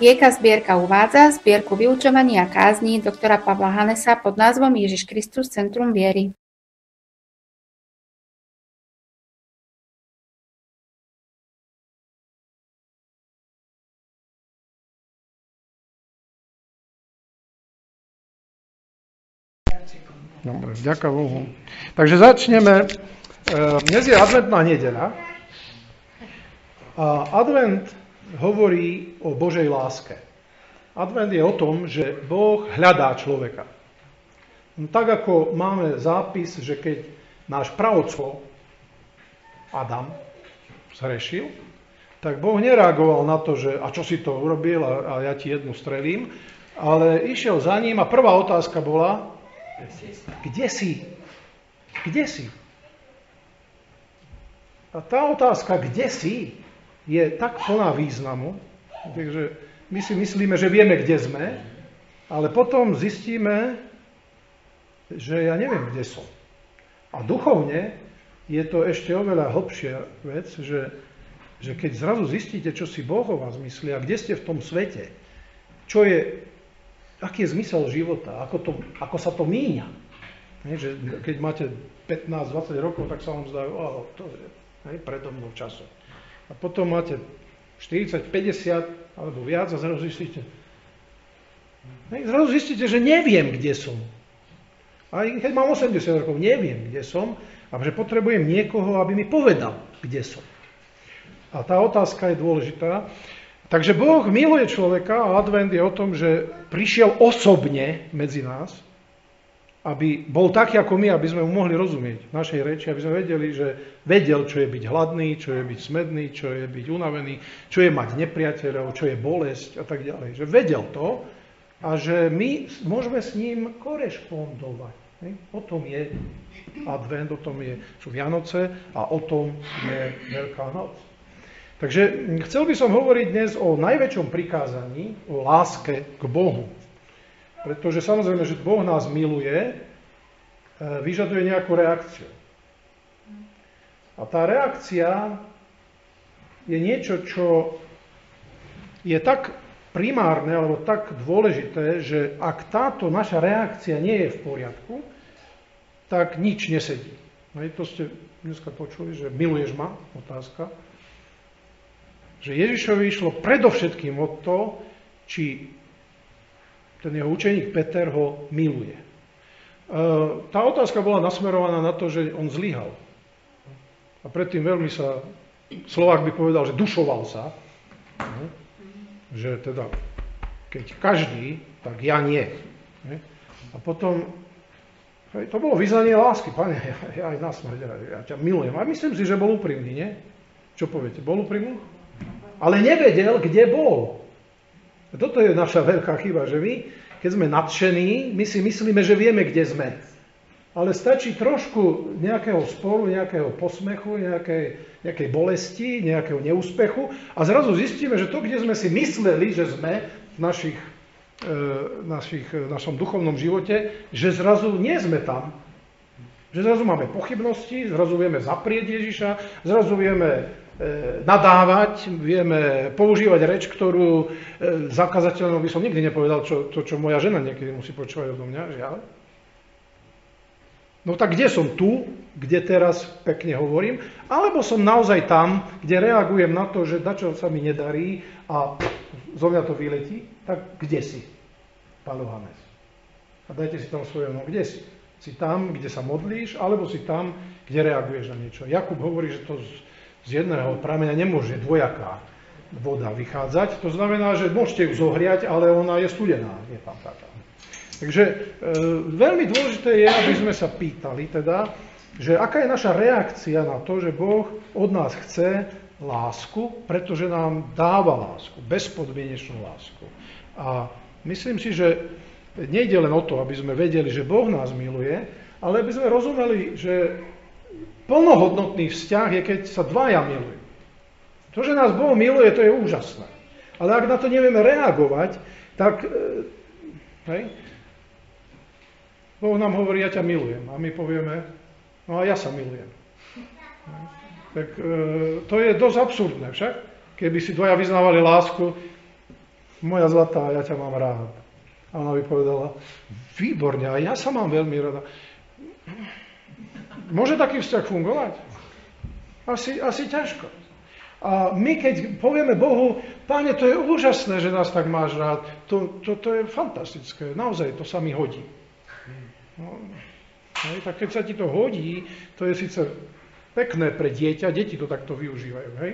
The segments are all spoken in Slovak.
Jieka zbierka uvádza zbierku vyučovania kázní doktora Pavla Hanesa pod názvom Ježiš Kristus Centrum viery. Dobre, ďakujem Bohu. Takže začneme. E, dnes je adventná nedeľa. A advent hovorí o Božej láske. Advent je o tom, že Boh hľadá človeka. No, tak ako máme zápis, že keď náš pravocov Adam zrešil, tak Boh nereagoval na to, že a čo si to urobil a, a ja ti jednu strelím, ale išiel za ním a prvá otázka bola, kde si? Kde si? A tá otázka, kde si, je tak plná významu, takže my si myslíme, že vieme, kde sme, ale potom zistíme, že ja neviem, kde som. A duchovne je to ešte oveľa hlbšia vec, že, že keď zrazu zistíte, čo si Boh o vás myslí a kde ste v tom svete, čo je, aký je zmysel života, ako, to, ako sa to míňa, Hej, že keď máte 15-20 rokov, tak sa vám zdajú, oh, to je hej, predo mnou časom. A potom máte 40, 50 alebo viac a zrazu zistíte, zrazu zistíte, že neviem, kde som. A keď mám 80 rokov, neviem, kde som a že potrebujem niekoho, aby mi povedal, kde som. A tá otázka je dôležitá. Takže Boh miluje človeka a advent je o tom, že prišiel osobne medzi nás, aby bol taký ako my, aby sme mu mohli rozumieť našej reči, aby sme vedeli, že vedel, čo je byť hladný, čo je byť smedný, čo je byť unavený, čo je mať nepriateľov, čo je bolesť a tak ďalej. Že vedel to a že my môžeme s ním korešpondovať. O tom je advent, o tom je, sú Vianoce a o tom je Veľká noc. Takže chcel by som hovoriť dnes o najväčšom prikázaní, o láske k Bohu. Pretože samozrejme, že Boh nás miluje, e, vyžaduje nejakú reakciu. A tá reakcia je niečo, čo je tak primárne alebo tak dôležité, že ak táto naša reakcia nie je v poriadku, tak nič nesedí. Hej, to ste dneska počuli, že miluješ ma, otázka. Že Ježišovi išlo predovšetkým o to, či ten jeho učeník Peter ho miluje. E, tá otázka bola nasmerovaná na to, že on zlyhal. A predtým veľmi sa, Slovák by povedal, že dušoval sa. Že teda, keď každý, tak ja nie. A potom, to bolo vyznanie lásky. Pane, ja, ja aj na smrť, ja ťa milujem. A myslím si, že bol úprimný, nie? Čo poviete, bol úprimný? Ale nevedel, kde bol. A toto je naša veľká chyba, že my, keď sme nadšení, my si myslíme, že vieme, kde sme. Ale stačí trošku nejakého sporu, nejakého posmechu, nejakej, nejakej bolesti, nejakého neúspechu a zrazu zistíme, že to, kde sme si mysleli, že sme v našich, e, našich, v našom duchovnom živote, že zrazu nie sme tam. Že zrazu máme pochybnosti, zrazu vieme zaprieť Ježiša, zrazu vieme E, nadávať, vieme používať reč, ktorú e, zakazateľom by som nikdy nepovedal, čo, to, čo moja žena niekedy musí počúvať odo mňa, žiaľ. No tak kde som tu, kde teraz pekne hovorím, alebo som naozaj tam, kde reagujem na to, že dačo sa mi nedarí a zo mňa to vyletí, tak kde si, Pán Johannes? A dajte si tam svoje no, kde si? Si tam, kde sa modlíš, alebo si tam, kde reaguješ na niečo. Jakub hovorí, že to z jedného prameňa nemôže dvojaká voda vychádzať. To znamená, že môžete ju zohriať, ale ona je studená, je tam taká. Takže e, veľmi dôležité je, aby sme sa pýtali teda, že aká je naša reakcia na to, že Boh od nás chce lásku, pretože nám dáva lásku, bezpodmienečnú lásku. A myslím si, že nejde len o to, aby sme vedeli, že Boh nás miluje, ale aby sme rozumeli, že Plnohodnotný vzťah je, keď sa dvaja milujú. To, že nás Boh miluje, to je úžasné. Ale ak na to nevieme reagovať, tak e, hej, Boh nám hovorí, ja ťa milujem. A my povieme, no a ja sa milujem. Tak e, to je dosť absurdné však. Keby si dvaja vyznávali lásku, moja zlatá, ja ťa mám rád. A ona by povedala, výborne, a ja sa mám veľmi rada. Môže taký vzťah fungovať? Asi, asi ťažko. A my keď povieme Bohu, páne, to je úžasné, že nás tak máš rád, to, to, to je fantastické, naozaj, to sa mi hodí. No, hej, tak keď sa ti to hodí, to je síce pekné pre dieťa, deti to takto využívajú. Hej?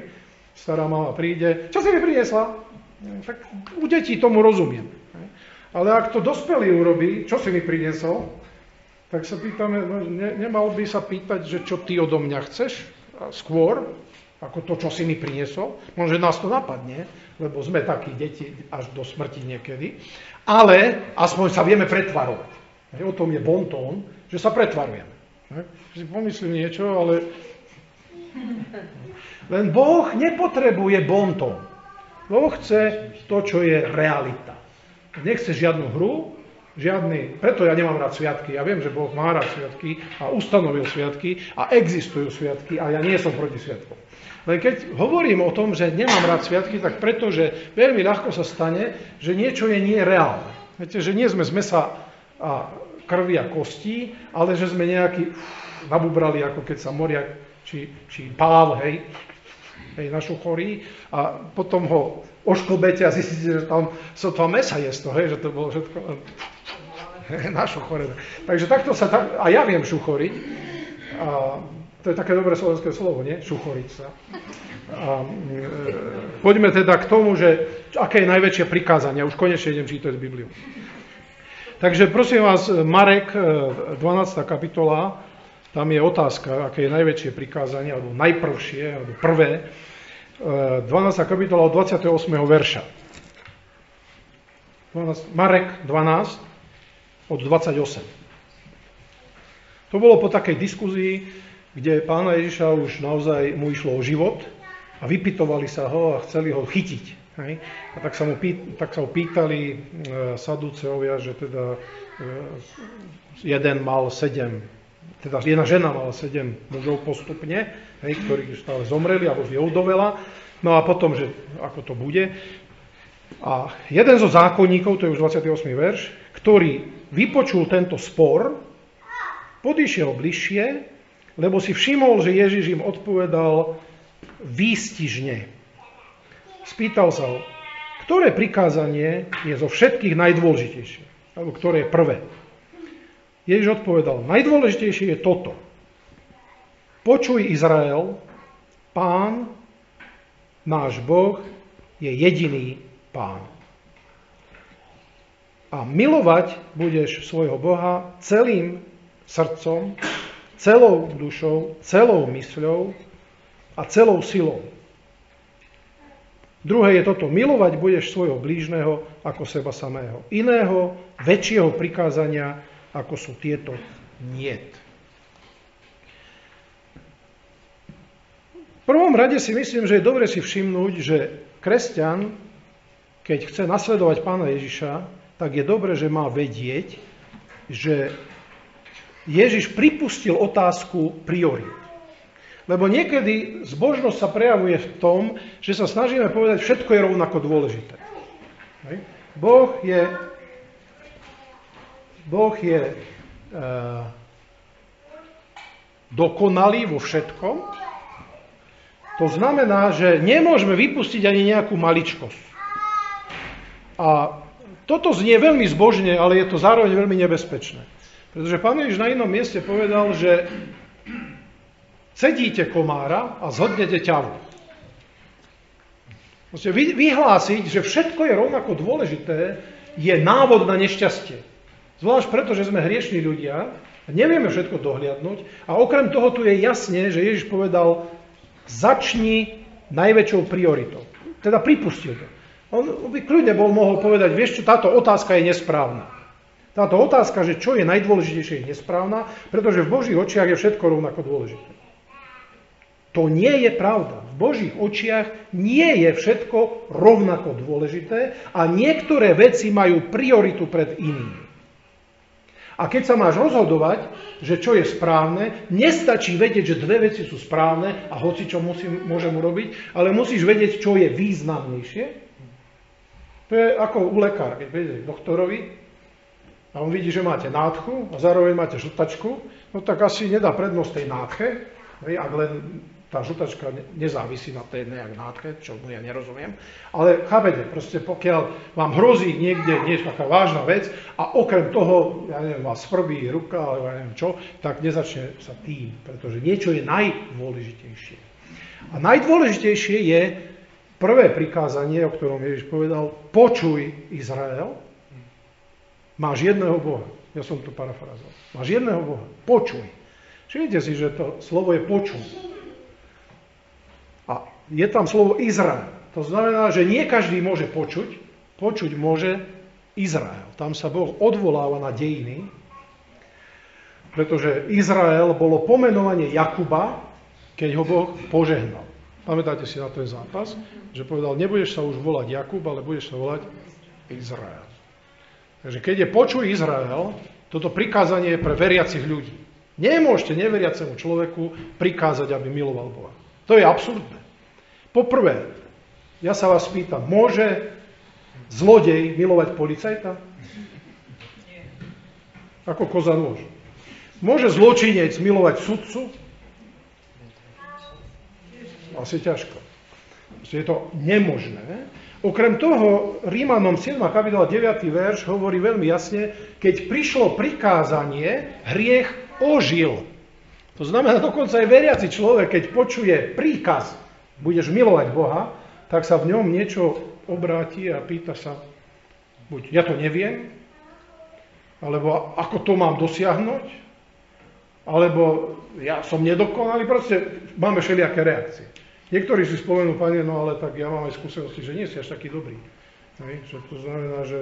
Stará mama príde, čo si mi priniesla? Tak u detí tomu rozumiem. Hej? Ale ak to dospelý urobí, čo si mi priniesol? Tak sa pýtame, no, ne, nemal by sa pýtať, že čo ty odo mňa chceš skôr, ako to, čo si mi priniesol. Možno, nás to napadne, lebo sme takí deti až do smrti niekedy. Ale aspoň sa vieme pretvarovať. O tom je bontón, že sa pretvarujeme. Si pomyslím niečo, ale... Len Boh nepotrebuje bontón. Boh chce to, čo je realita nechce žiadnu hru, žiadny, preto ja nemám rád sviatky. Ja viem, že Boh má rád sviatky a ustanovil sviatky a existujú sviatky a ja nie som proti sviatkom. Len keď hovorím o tom, že nemám rád sviatky, tak preto, že veľmi ľahko sa stane, že niečo je nie reálne. Viete, že nie sme z mesa a krvi a kostí, ale že sme nejaký nabubrali, ako keď sa moria, či, či páv, hej, hej, našu chorí a potom ho ošklbete a zistíte, že tam sotva mesa je z toho, hej, že to bolo všetko našochorené. Takže takto sa, tak, a ja viem šuchoriť, a to je také dobré slovenské slovo, nie? Šuchoriť sa. A, e, poďme teda k tomu, že aké je najväčšie prikázanie. Už konečne idem čítať Bibliu. Takže prosím vás, Marek, 12. E, kapitola, tam je otázka, aké je najväčšie prikázanie, alebo najprvšie, alebo prvé. 12. kapitola od 28. verša. 12, Marek 12 od 28. To bolo po takej diskuzii, kde pána Ježiša už naozaj mu išlo o život a vypitovali sa ho a chceli ho chytiť. Hej? A tak sa, mu pý, tak sa ho pýtali e, sadúceovia, že teda e, jeden mal sedem teda jedna žena mala sedem mužov postupne, hej, ktorí stále zomreli alebo je. No a potom, že ako to bude. A jeden zo zákonníkov, to je už 28. verš, ktorý vypočul tento spor, podišiel bližšie, lebo si všimol, že Ježiš im odpovedal výstižne. Spýtal sa ho, ktoré prikázanie je zo všetkých najdôležitejšie, alebo ktoré je prvé. Ježiš odpovedal, najdôležitejšie je toto. Počuj Izrael, pán, náš Boh, je jediný pán. A milovať budeš svojho Boha celým srdcom, celou dušou, celou mysľou a celou silou. Druhé je toto, milovať budeš svojho blížneho ako seba samého. Iného, väčšieho prikázania ako sú tieto niet. V prvom rade si myslím, že je dobre si všimnúť, že kresťan, keď chce nasledovať pána Ježiša, tak je dobre, že má vedieť, že Ježiš pripustil otázku priorit. Lebo niekedy zbožnosť sa prejavuje v tom, že sa snažíme povedať, všetko je rovnako dôležité. Boh je Boh je e, dokonalý vo všetkom. To znamená, že nemôžeme vypustiť ani nejakú maličkosť. A toto znie veľmi zbožne, ale je to zároveň veľmi nebezpečné. Pretože pán Ježiš na inom mieste povedal, že cedíte komára a zhodnete ťavu. Musíte vyhlásiť, že všetko je rovnako dôležité, je návod na nešťastie. Zvlášť preto, že sme hriešní ľudia nevieme všetko dohliadnúť. A okrem toho tu je jasne, že Ježiš povedal, začni najväčšou prioritou. Teda pripustil to. On by kľudne bol mohol povedať, vieš čo, táto otázka je nesprávna. Táto otázka, že čo je najdôležitejšie, je nesprávna, pretože v Božích očiach je všetko rovnako dôležité. To nie je pravda. V Božích očiach nie je všetko rovnako dôležité a niektoré veci majú prioritu pred inými. A keď sa máš rozhodovať, že čo je správne, nestačí vedieť, že dve veci sú správne a hoci čo musím, môžem urobiť, ale musíš vedieť, čo je významnejšie. To je ako u lekára, keď príde k doktorovi a on vidí, že máte nádchu a zároveň máte žutačku, no tak asi nedá prednosť tej nádche, ak len tá žutačka nezávisí na tej nejak nádche, čo mu ja nerozumiem. Ale chápete, proste pokiaľ vám hrozí niekde niečo taká vážna vec a okrem toho, ja neviem, vás sprbí ruka, alebo ja neviem čo, tak nezačne sa tým, pretože niečo je najdôležitejšie. A najdôležitejšie je prvé prikázanie, o ktorom Ježiš povedal, počuj Izrael, máš jedného Boha. Ja som to parafrazoval. Máš jedného Boha. Počuj. Všimnite si, že to slovo je počuť je tam slovo Izrael. To znamená, že nie každý môže počuť, počuť môže Izrael. Tam sa Boh odvoláva na dejiny, pretože Izrael bolo pomenovanie Jakuba, keď ho Boh požehnal. Pamätáte si na ten zápas, že povedal, nebudeš sa už volať Jakub, ale budeš sa volať Izrael. Takže keď je počuj Izrael, toto prikázanie je pre veriacich ľudí. Nemôžete neveriacemu človeku prikázať, aby miloval Boha. To je absurdné. Poprvé, ja sa vás pýtam, môže zlodej milovať policajta? Ako koza nôž. Môže zločinec milovať sudcu? Asi ťažko. Je to nemožné. Okrem toho, Rímanom 7. kapitola 9. verš hovorí veľmi jasne, keď prišlo prikázanie, hriech ožil. To znamená, dokonca aj veriaci človek, keď počuje príkaz, budeš milovať Boha, tak sa v ňom niečo obráti a pýta sa, buď ja to neviem, alebo ako to mám dosiahnuť, alebo ja som nedokonalý, proste máme všelijaké reakcie. Niektorí si spomenú, pane, no ale tak ja mám aj skúsenosti, že nie si až taký dobrý. Hej, že to znamená, že...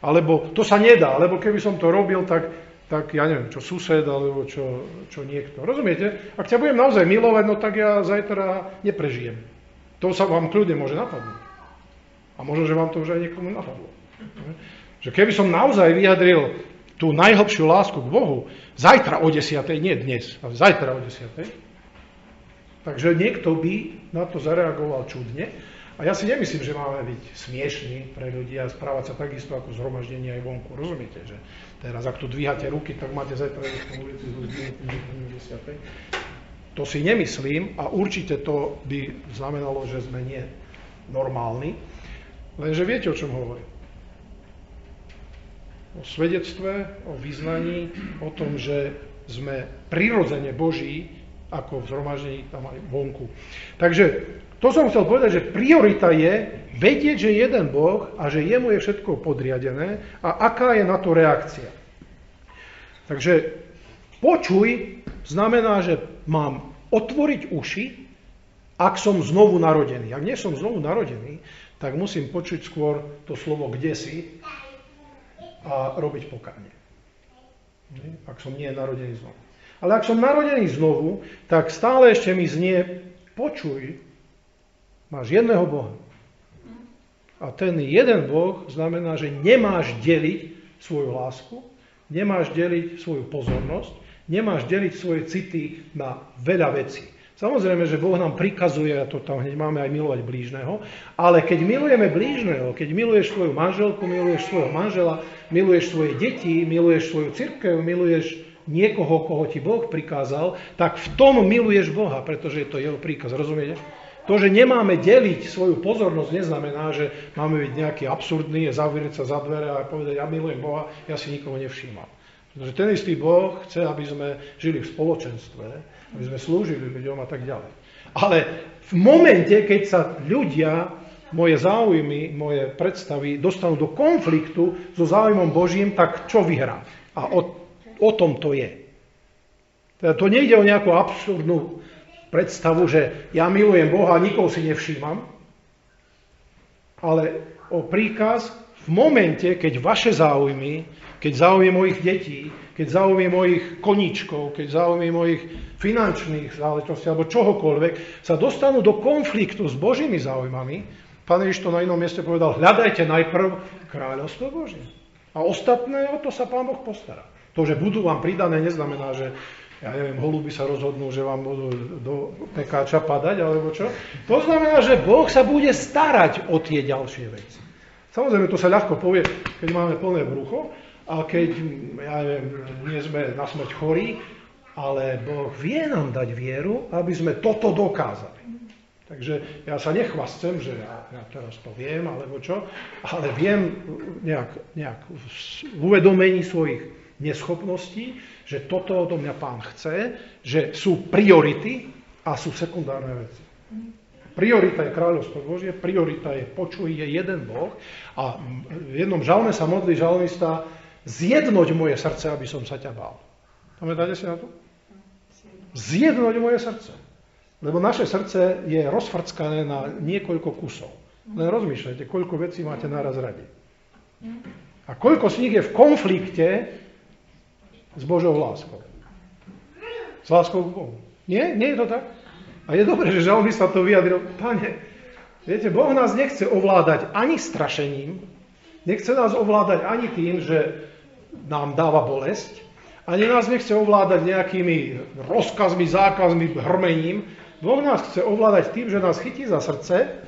Alebo to sa nedá, lebo keby som to robil, tak tak ja neviem, čo sused alebo čo, čo niekto. Rozumiete? Ak ťa budem naozaj milovať, no tak ja zajtra neprežijem. To sa vám kľudne môže napadnúť. A možno, že vám to už aj niekomu napadlo. Že keby som naozaj vyjadril tú najhlbšiu lásku k Bohu, zajtra o desiatej, nie dnes, ale zajtra o desiatej, takže niekto by na to zareagoval čudne. A ja si nemyslím, že máme byť smiešní pre ľudí a správať sa takisto ako zhromaždenie aj vonku. Rozumiete, že Teraz, ak tu dvíhate ruky, tak máte zajtra ulici To si nemyslím a určite to by znamenalo, že sme nie normálni. Lenže viete, o čom hovorím. O svedectve, o vyznaní, o tom, že sme prirodzene Boží, ako zhromaždení tam aj vonku. Takže to som chcel povedať, že priorita je vedieť, že je jeden Boh a že jemu je všetko podriadené a aká je na to reakcia. Takže počuj znamená, že mám otvoriť uši, ak som znovu narodený. Ak nie som znovu narodený, tak musím počuť skôr to slovo kde si a robiť pokánie. Ak som nie narodený znovu. Ale ak som narodený znovu, tak stále ešte mi znie počuj, Máš jedného Boha. A ten jeden Boh znamená, že nemáš deliť svoju lásku, nemáš deliť svoju pozornosť, nemáš deliť svoje city na veľa vecí. Samozrejme, že Boh nám prikazuje, a to tam hneď máme aj milovať blížneho, ale keď milujeme blížneho, keď miluješ svoju manželku, miluješ svojho manžela, miluješ svoje deti, miluješ svoju cirkev, miluješ niekoho, koho ti Boh prikázal, tak v tom miluješ Boha, pretože je to jeho príkaz. Rozumiete? To, že nemáme deliť svoju pozornosť, neznamená, že máme byť nejaký absurdný, zavrieť sa za dvere a povedať, ja milujem Boha, ja si nikoho nevšímam. Pretože ten istý Boh chce, aby sme žili v spoločenstve, aby sme slúžili ľuďom a tak ďalej. Ale v momente, keď sa ľudia, moje záujmy, moje predstavy dostanú do konfliktu so záujmom Božím, tak čo vyhrá? A o, o tom to je. Teda to nejde o nejakú absurdnú predstavu, že ja milujem Boha a nikoho si nevšímam, ale o príkaz v momente, keď vaše záujmy, keď záujmy mojich detí, keď záujmy mojich koníčkov, keď záujmy mojich finančných záležitostí alebo čohokoľvek sa dostanú do konfliktu s Božími záujmami, Pán Ježiš to na inom mieste povedal, hľadajte najprv kráľovstvo Božie. A ostatné, o to sa Pán Boh postará. To, že budú vám pridané, neznamená, že ja neviem, holuby sa rozhodnú, že vám budú do pekáča padať, alebo čo. To znamená, že Boh sa bude starať o tie ďalšie veci. Samozrejme, to sa ľahko povie, keď máme plné brucho a keď, ja neviem, nie sme na smrť chorí, ale Boh vie nám dať vieru, aby sme toto dokázali. Takže ja sa nechvascem, že ja, ja teraz to viem, alebo čo, ale viem nejak, nejak v uvedomení svojich neschopností, že toto odo mňa pán chce, že sú priority a sú sekundárne veci. Priorita je kráľovstvo Božie, priorita je počuj, je jeden Boh a v jednom žalme sa modlí žalmista zjednoť moje srdce, aby som sa ťa bál. Pamätáte si na to? Zjednoť moje srdce. Lebo naše srdce je rozfrckané na niekoľko kusov. Len rozmýšľajte, koľko vecí máte naraz radi. A koľko z nich je v konflikte s Božou láskou. S láskou k Bohu. Nie? Nie je to tak? A je dobré, že sa to vyjadril. Pane, viete, Boh nás nechce ovládať ani strašením, nechce nás ovládať ani tým, že nám dáva bolesť, ani nás nechce ovládať nejakými rozkazmi, zákazmi, hrmením. Boh nás chce ovládať tým, že nás chytí za srdce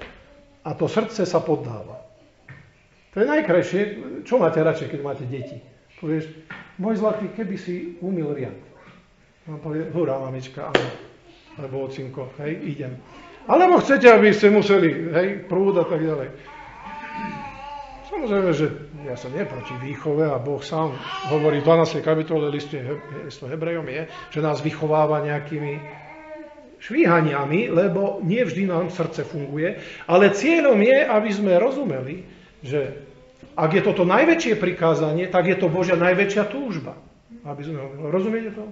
a to srdce sa poddáva. To je najkrajšie. Čo máte radšej, keď máte deti? Povieš, môj zlatý, keby si umil riad. On povie, hurá, mamička, áno alebo ocinko, hej, idem. Alebo chcete, aby ste museli, hej, prúd a tak ďalej. Samozrejme, že ja som nie proti výchove a Boh sám hovorí v 12. kapitole listu Hebrejom je, že nás vychováva nejakými švíhaniami, lebo nie vždy nám srdce funguje, ale cieľom je, aby sme rozumeli, že ak je toto najväčšie prikázanie, tak je to Božia najväčšia túžba. Aby sme, rozumiete to?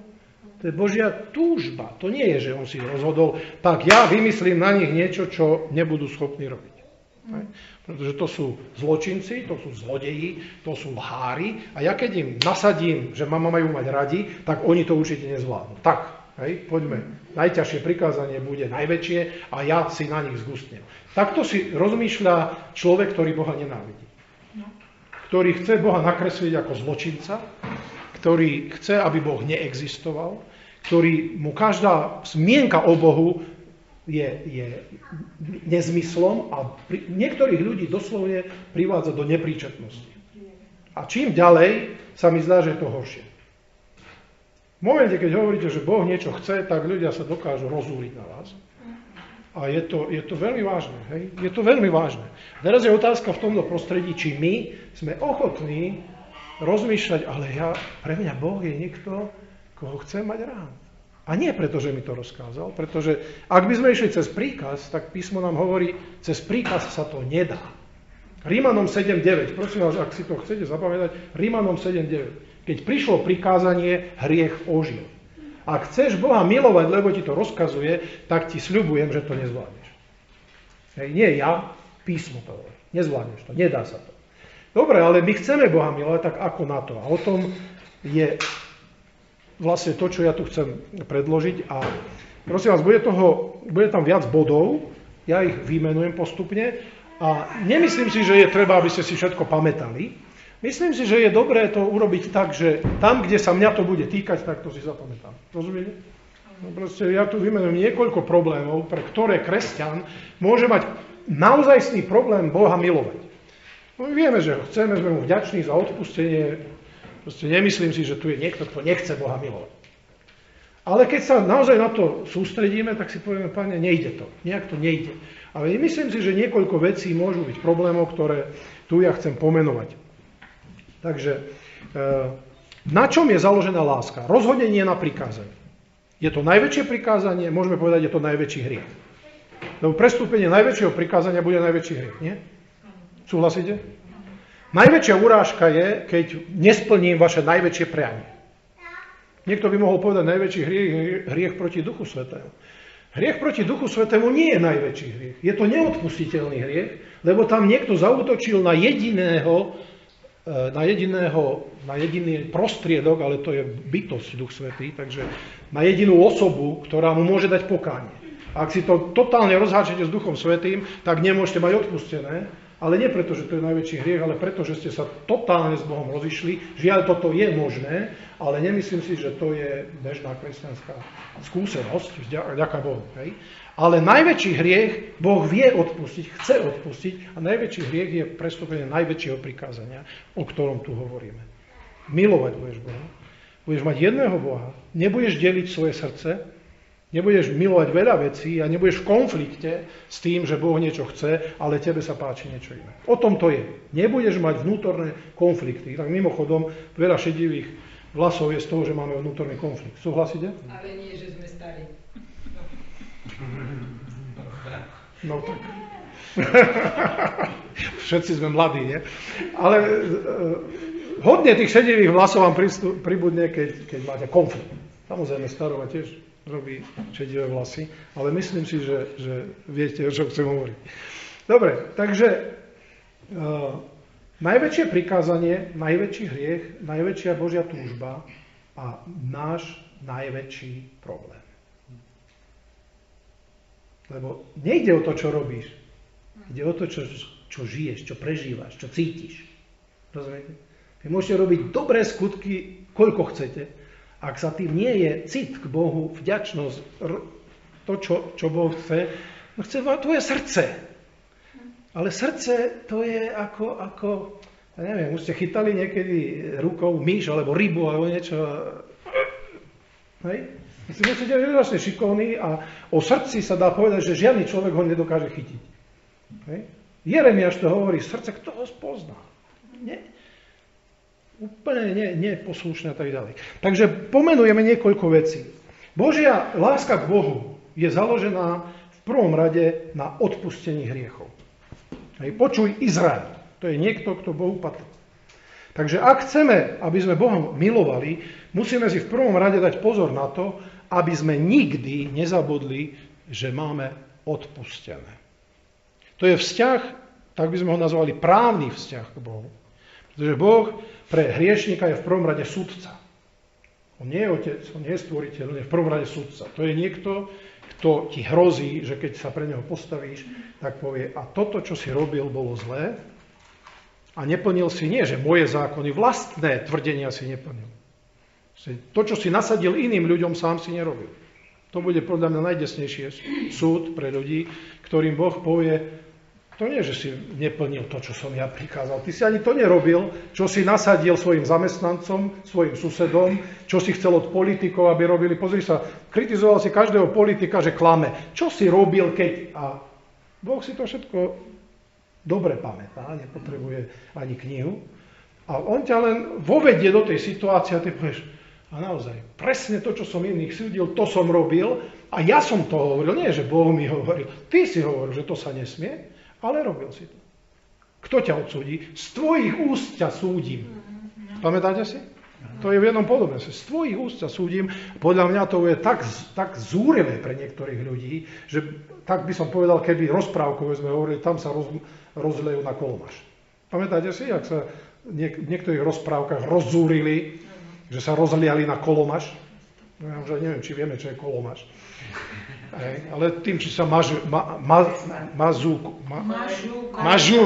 To je Božia túžba. To nie je, že on si rozhodol, tak ja vymyslím na nich niečo, čo nebudú schopní robiť. Mm. Pretože to sú zločinci, to sú zlodeji, to sú lhári a ja keď im nasadím, že mama majú mať radi, tak oni to určite nezvládnu. Tak, hej, poďme. Najťažšie prikázanie bude najväčšie a ja si na nich zgustnem. Takto si rozmýšľa človek, ktorý Boha nenávidí. Ktorý chce Boha nakresliť ako zločinca, ktorý chce, aby Boh neexistoval, ktorý mu každá zmienka o Bohu je, je nezmyslom a pri, niektorých ľudí doslovne privádza do nepríčetnosti. A čím ďalej sa mi zdá, že je to horšie. V momente, keď hovoríte, že Boh niečo chce, tak ľudia sa dokážu rozúriť na vás. A je to, je to veľmi vážne. Hej? Je to veľmi vážne. Teraz je otázka v tomto prostredí, či my sme ochotní rozmýšľať, ale ja, pre mňa Boh je niekto, koho chcem mať rád. A nie preto, že mi to rozkázal, pretože ak by sme išli cez príkaz, tak písmo nám hovorí, cez príkaz sa to nedá. Rímanom 7.9, prosím vás, ak si to chcete zapamätať, Rímanom 7.9. Keď prišlo prikázanie, hriech ožil. Ak chceš Boha milovať, lebo ti to rozkazuje, tak ti sľubujem, že to nezvládneš. Hej, nie ja, písmo to hovorí. Nezvládneš to, nedá sa to. Dobre, ale my chceme Boha milovať, tak ako na to? A o tom je vlastne to, čo ja tu chcem predložiť. A prosím vás, bude, toho, bude tam viac bodov, ja ich vymenujem postupne a nemyslím si, že je treba, aby ste si všetko pamätali. Myslím si, že je dobré to urobiť tak, že tam, kde sa mňa to bude týkať, tak to si zapamätám. Rozumiete? No proste ja tu vymenujem niekoľko problémov, pre ktoré kresťan môže mať naozajstný problém Boha milovať. No vieme, že ho chceme, sme mu vďační za odpustenie, Proste nemyslím si, že tu je niekto, kto nechce Boha milovať. Ale keď sa naozaj na to sústredíme, tak si povieme, pane, nejde to. Nejak to nejde. Ale myslím si, že niekoľko vecí môžu byť problémov, ktoré tu ja chcem pomenovať. Takže, e, na čom je založená láska? Rozhodne nie na prikázanie. Je to najväčšie prikázanie, môžeme povedať, je to najväčší hriech. Lebo prestúpenie najväčšieho prikázania bude najväčší hriech, nie? Súhlasíte? Najväčšia urážka je, keď nesplním vaše najväčšie prianie. Niekto by mohol povedať, najväčší hriech hriech proti Duchu Svetému. Hriech proti Duchu Svetému nie je najväčší hriech. Je to neodpustiteľný hriech, lebo tam niekto zautočil na jediného, na jediného, na jediný prostriedok, ale to je bytosť Duch Svetý, takže na jedinú osobu, ktorá mu môže dať pokánie. Ak si to totálne rozháčete s Duchom Svetým, tak nemôžete mať odpustené, ale nie preto, že to je najväčší hriech, ale preto, že ste sa totálne s Bohom rozišli. Žiaľ, toto je možné, ale nemyslím si, že to je bežná kresťanská skúsenosť, vďaka Bohu. Hej? Ale najväčší hriech Boh vie odpustiť, chce odpustiť a najväčší hriech je prestúpenie najväčšieho prikázania, o ktorom tu hovoríme. Milovať budeš Boha, budeš mať jedného Boha, nebudeš deliť svoje srdce, Nebudeš milovať veľa vecí a nebudeš v konflikte s tým, že Boh niečo chce, ale tebe sa páči niečo iné. O tom to je. Nebudeš mať vnútorné konflikty. Tak mimochodom, veľa šedivých vlasov je z toho, že máme vnútorný konflikt. Súhlasíte? Ale nie, že sme starí. No tak. Všetci sme mladí, nie? Ale uh, hodne tých šedivých vlasov vám pribudne, keď, keď máte konflikt. Samozrejme, starova tiež robí šedivé vlasy, ale myslím si, že, že viete, o čo chcem hovoriť. Dobre, takže uh, najväčšie prikázanie, najväčší hriech, najväčšia Božia túžba a náš najväčší problém. Lebo nejde o to, čo robíš. Ide o to, čo, čo žiješ, čo prežívaš, čo cítiš. Rozumiete? Vy môžete robiť dobré skutky, koľko chcete, ak za tým nie je cit k Bohu, vďačnosť, to, čo, čo Boh chce, no chce tvoje srdce. Ale srdce to je ako, ako ja neviem, už ste chytali niekedy rukou myš alebo rybu alebo niečo. Hej? Si musíte byť vlastne šikovný a o srdci sa dá povedať, že žiadny človek ho nedokáže chytiť. Hej? Jeremiáš to hovorí, srdce kto ho spozná? Nie, úplne ne, neposlušné a tak ďalej. Takže pomenujeme niekoľko vecí. Božia láska k Bohu je založená v prvom rade na odpustení hriechov. Hej, počuj Izrael. To je niekto, kto Bohu patrí. Takže ak chceme, aby sme Boha milovali, musíme si v prvom rade dať pozor na to, aby sme nikdy nezabudli, že máme odpustené. To je vzťah, tak by sme ho nazvali právny vzťah k Bohu. Pretože Boh pre hriešnika je v prvom rade sudca. On nie je otec, on nie je stvoriteľ, on je v prvom rade sudca. To je niekto, kto ti hrozí, že keď sa pre neho postavíš, tak povie, a toto, čo si robil, bolo zlé a neplnil si nie, že moje zákony, vlastné tvrdenia si neplnil. To, čo si nasadil iným ľuďom, sám si nerobil. To bude podľa mňa najdesnejší súd pre ľudí, ktorým Boh povie, to nie, že si neplnil to, čo som ja prikázal. Ty si ani to nerobil, čo si nasadil svojim zamestnancom, svojim susedom, čo si chcel od politikov, aby robili. Pozri sa, kritizoval si každého politika, že klame. Čo si robil, keď... A Boh si to všetko dobre pamätá, nepotrebuje ani knihu. A on ťa len vovedie do tej situácie a ty povieš, a naozaj, presne to, čo som iných súdil, to som robil a ja som to hovoril. Nie, že Boh mi hovoril. Ty si hovoril, že to sa nesmie. Ale robil si to. Kto ťa odsúdi? Z tvojich úst ťa súdim. Pamätáte si? To je v jednom podobne. Z tvojich úst ťa súdim. Podľa mňa to je tak, tak zúrivé pre niektorých ľudí, že tak by som povedal, keby rozprávkové sme hovorili, tam sa roz, rozlejú na kolomaš. Pamätáte si, ak sa niek- v niektorých rozprávkach rozúrili, že sa rozliali na kolomaš? No ja už neviem, či vieme, čo je kolomaš. Hej, ale tým, či sa mažu, ma, ma, mazú, ma, mažu, mažu.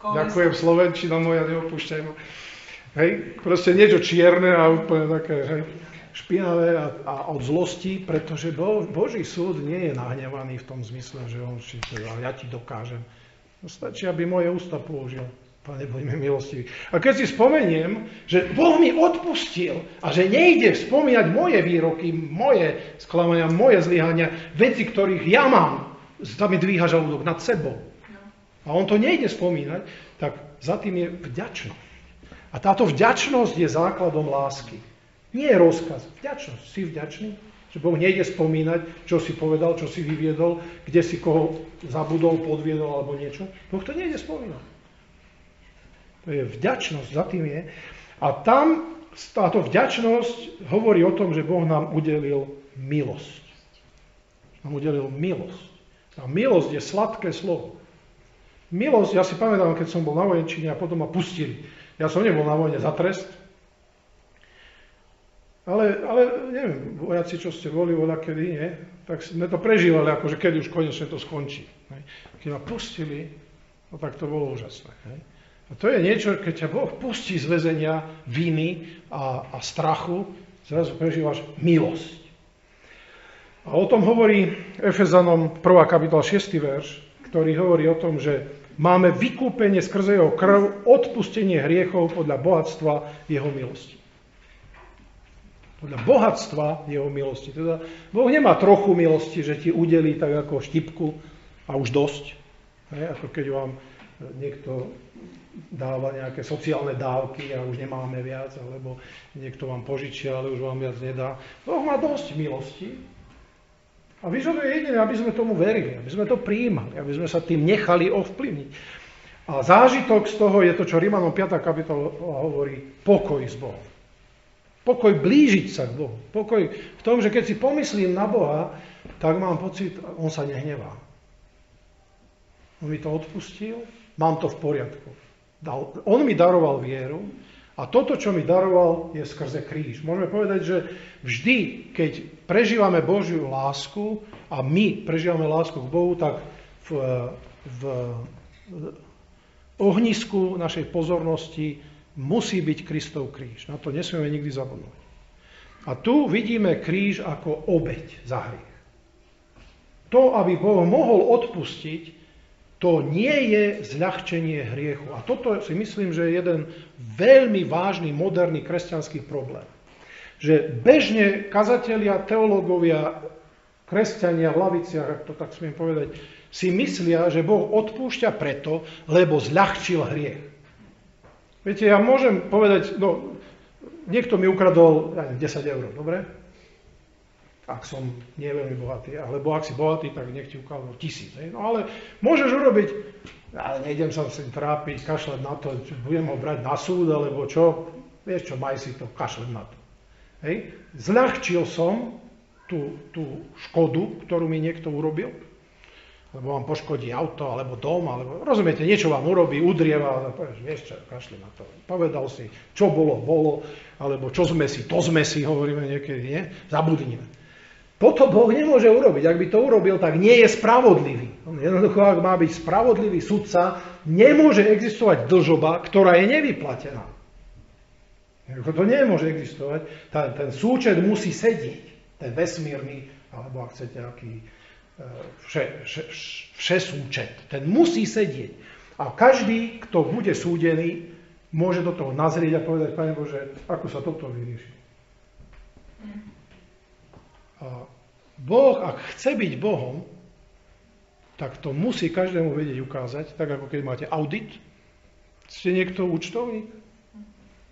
Ďakujem, Slovenčina moja, neopúšťaj ma. Hej, proste niečo čierne a úplne také, hej, špinavé a, a od zlosti, pretože Bo, Boží súd nie je nahnevaný v tom zmysle, že on si ja ti dokážem. No stačí, aby moje ústa použil. Pane, buďme milostiví. A keď si spomeniem, že Boh mi odpustil a že nejde spomínať moje výroky, moje sklamania, moje zlyhania, veci, ktorých ja mám, tam mi dvíha žalúdok nad sebou. A on to nejde spomínať, tak za tým je vďačnosť. A táto vďačnosť je základom lásky. Nie je rozkaz. Vďačnosť. Si vďačný? Že Boh nejde spomínať, čo si povedal, čo si vyviedol, kde si koho zabudol, podviedol alebo niečo. Boh to nejde spomínať. To je vďačnosť, za tým je. A tam táto vďačnosť hovorí o tom, že Boh nám udelil milosť. Nám udelil milosť. A milosť je sladké slovo. Milosť, ja si pamätám, keď som bol na vojenčine a potom ma pustili. Ja som nebol na vojne za trest, ale, ale neviem, vojaci, čo ste boli voľa kedy, nie? tak sme to prežívali, akože keď už konečne to skončí. Keď ma pustili, No tak to bolo úžasné. Hej? A to je niečo, keď ťa Boh pustí z väzenia viny a, a strachu, zrazu prežívaš milosť. A o tom hovorí Efezanom 1. kapitola 6. verš, ktorý hovorí o tom, že máme vykúpenie skrze jeho krv, odpustenie hriechov podľa bohatstva jeho milosti. Podľa bohatstva jeho milosti. Teda Boh nemá trochu milosti, že ti udelí tak ako štipku a už dosť. Hej, ako keď vám niekto dáva nejaké sociálne dávky a už nemáme viac, alebo niekto vám požičia, ale už vám viac nedá. Boh má dosť milosti a vyžaduje jediné, aby sme tomu verili, aby sme to prijímali, aby sme sa tým nechali ovplyvniť. A zážitok z toho je to, čo Rímanom 5. kapitola hovorí, pokoj s Bohom. Pokoj blížiť sa k Bohu. Pokoj v tom, že keď si pomyslím na Boha, tak mám pocit, on sa nehnevá. On mi to odpustil, mám to v poriadku. On mi daroval vieru, a toto, čo mi daroval, je skrze kríž. Môžeme povedať, že vždy, keď prežívame Božiu lásku a my prežívame lásku k Bohu, tak v, v ohnisku našej pozornosti musí byť Kristov kríž. Na to nesmieme nikdy zabudnúť. A tu vidíme kríž ako obeď za hriech. To, aby Boh mohol odpustiť, to nie je zľahčenie hriechu. A toto si myslím, že je jeden veľmi vážny moderný kresťanský problém. Že bežne kazatelia, teológovia, kresťania v laviciach, ak to tak smiem povedať, si myslia, že Boh odpúšťa preto, lebo zľahčil hriech. Viete, ja môžem povedať, no, niekto mi ukradol 10 eur, dobre? Ak som nie bohatý, alebo ak si bohatý, tak nech ti ukázal tisíc. Hej. No ale môžeš urobiť, ale nejdem sa s tým trápiť, kašľať na to, budem ho brať na súd, alebo čo, vieš čo, maj si to, kašľať na to. Hej. Zľahčil som tú, tú škodu, ktorú mi niekto urobil, lebo vám poškodí auto, alebo dom, alebo rozumiete, niečo vám urobí, udrieva, a povieš, vieš čo, kašli na to. Povedal si, čo bolo, bolo, alebo čo sme si, to sme si, hovoríme niekedy, nie? Zabudnime. Toto Boh nemôže urobiť. Ak by to urobil, tak nie je spravodlivý. Jednoducho, ak má byť spravodlivý sudca, nemôže existovať dlžoba, ktorá je nevyplatená. Jednoducho to nemôže existovať. Ten, ten súčet musí sedieť. Ten vesmírny, alebo ak chcete, aký e, vše, vše, vše súčet. Ten musí sedieť. A každý, kto bude súdený, môže do toho nazrieť a povedať, Pane Bože, ako sa toto vyrieši. Boh, ak chce byť Bohom, tak to musí každému vedieť ukázať, tak ako keď máte audit. Ste niekto účtovník?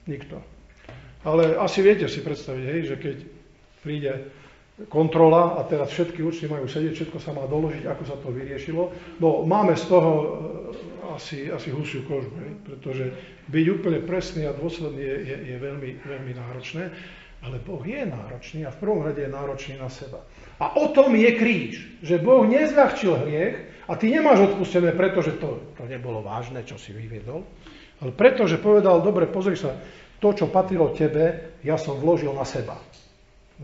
Nikto. Ale asi viete si predstaviť, hej, že keď príde kontrola a teraz všetky účty majú sedieť, všetko sa má doložiť, ako sa to vyriešilo. No máme z toho e, asi, asi husiu kožu, hej, pretože byť úplne presný a dôsledný je, je, je veľmi, veľmi náročné. Ale Boh je náročný a v prvom rade je náročný na seba. A o tom je kríž, že Boh nezľahčil hriech a ty nemáš odpustené, pretože to, to nebolo vážne, čo si vyviedol, ale pretože povedal, dobre, pozri sa, to, čo patrilo tebe, ja som vložil na seba.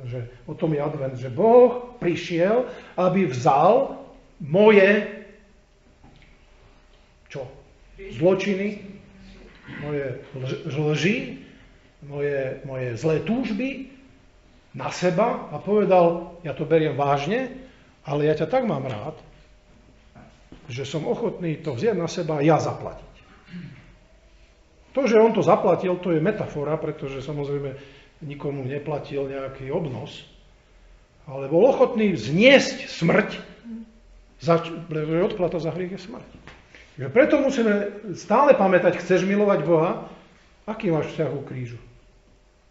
Že o tom je advent, že Boh prišiel, aby vzal moje čo? Zločiny, moje lži, moje, moje zlé túžby na seba a povedal, ja to beriem vážne, ale ja ťa tak mám rád, že som ochotný to vziať na seba a ja zaplatiť. To, že on to zaplatil, to je metafora, pretože samozrejme nikomu neplatil nejaký obnos, ale bol ochotný zniesť smrť, pretože odplata za hriech je smrť. Preto musíme stále pamätať, chceš milovať Boha, aký máš vzťah ku krížu.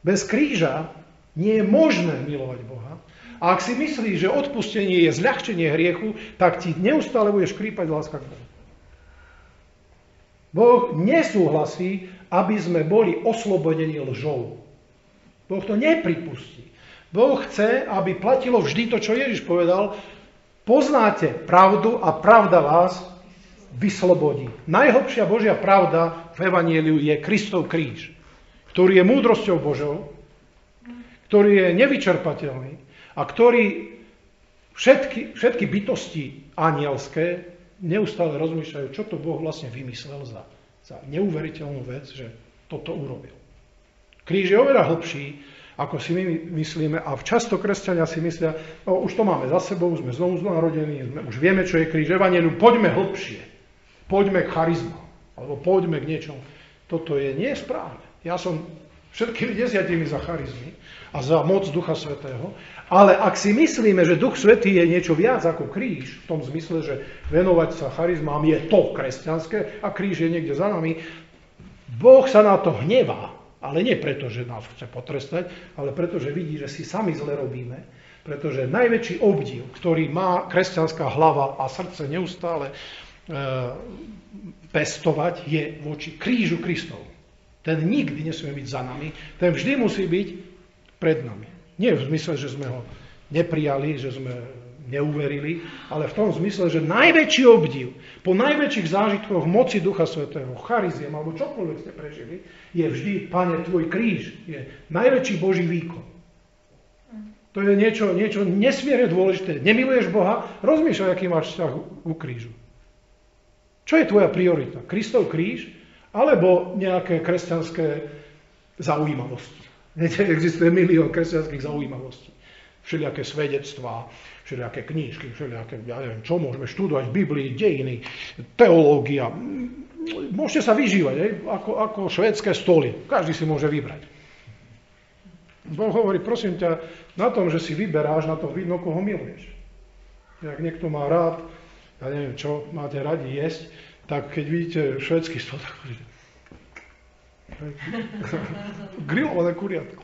Bez kríža nie je možné milovať Boha. A ak si myslíš, že odpustenie je zľahčenie hriechu, tak ti neustále budeš krípať láska k Bohu. Boh nesúhlasí, aby sme boli oslobodení lžou. Boh to nepripustí. Boh chce, aby platilo vždy to, čo Ježiš povedal. Poznáte pravdu a pravda vás vyslobodí. Najhlbšia Božia pravda v Evangeliu je Kristov kríž ktorý je múdrosťou Božou, ktorý je nevyčerpateľný a ktorý všetky, všetky bytosti anielské neustále rozmýšľajú, čo to Boh vlastne vymyslel za, za neuveriteľnú vec, že toto urobil. Kríž je oveľa hlbší, ako si my myslíme a často kresťania si myslia, no už to máme za sebou, sme znovu narodení, sme, už vieme, čo je kríž Evangelium, poďme hlbšie, poďme k charizmu, alebo poďme k niečomu. Toto je nesprávne. Ja som všetkými desiatimi za charizmy a za moc Ducha Svetého, ale ak si myslíme, že Duch Svetý je niečo viac ako kríž, v tom zmysle, že venovať sa charizmám je to kresťanské a kríž je niekde za nami, Boh sa na to hnevá ale nie preto, že nás chce potrestať, ale preto, že vidí, že si sami zle robíme. Pretože najväčší obdiv, ktorý má kresťanská hlava a srdce neustále e, pestovať, je voči krížu Kristov. Ten nikdy nesmie byť za nami, ten vždy musí byť pred nami. Nie v zmysle, že sme ho neprijali, že sme neuverili, ale v tom zmysle, že najväčší obdiv po najväčších zážitkoch moci Ducha Svetého, chariziem alebo čokoľvek ste prežili, je vždy, Pane, tvoj kríž je najväčší Boží výkon. To je niečo, niečo nesmierne dôležité. Nemiluješ Boha, rozmýšľaj, aký máš vzťah ku krížu. Čo je tvoja priorita? Kristov kríž alebo nejaké kresťanské zaujímavosti? Viete, existuje milión kresťanských zaujímavostí. Všelijaké svedectvá, všelijaké knížky, všelijaké, ja neviem, čo môžeme študovať Biblii, dejiny, teológia. Môžete sa vyžívať, aj, ako, ako švédske stoly. Každý si môže vybrať. Boh hovorí, prosím ťa, na tom, že si vyberáš, na to vidno, koho miluješ. Ak niekto má rád, ja neviem čo, máte radi jesť, tak keď vidíte švédsky stôl, tak hovoríte, grillované kuriatko.